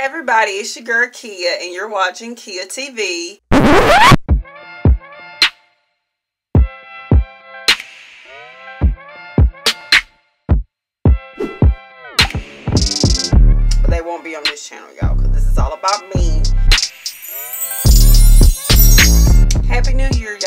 everybody, it's your girl Kia, and you're watching Kia TV. But they won't be on this channel, y'all, because this is all about me. Happy New Year.